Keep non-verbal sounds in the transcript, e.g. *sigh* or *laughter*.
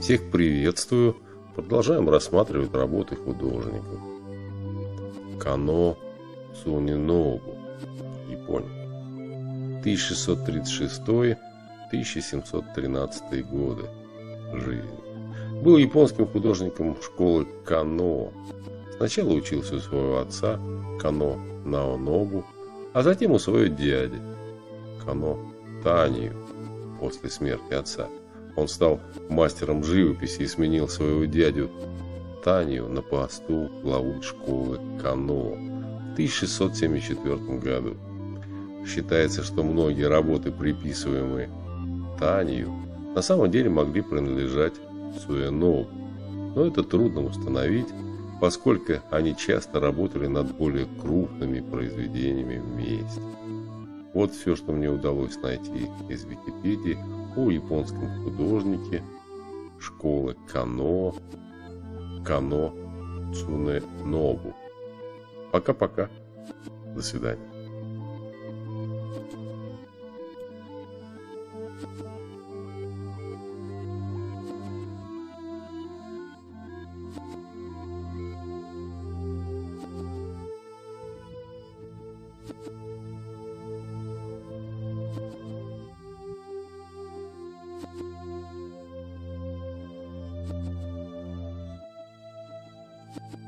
Всех приветствую. Продолжаем рассматривать работы художников. Кано Сунинобу, Япония. 1636-1713 годы жизни. Был японским художником школы Кано. Сначала учился у своего отца Кано Наонобу, а затем у своего дяди Кано Танию после смерти отца. Он стал мастером живописи и сменил своего дядю Танию на посту главы школы Кано в 1674 году. Считается, что многие работы, приписываемые Танию, на самом деле могли принадлежать Суэнову, но это трудно установить, поскольку они часто работали над более крупными произведениями вместе. Вот все, что мне удалось найти из Википедии о японском художнике школы Кано, Кано Цуне Нобу. Пока-пока. До свидания. you *laughs*